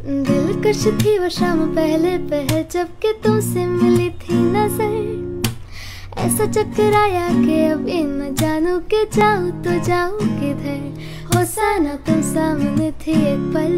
दिलकश थी वो शाम पहले पहल जब के तुमसे मिली थी नज़र। ऐसा चक्कर आया कि अब न जानू के जाऊँ तो जाऊँ किधर। हो साना तुम सामने थी एक पल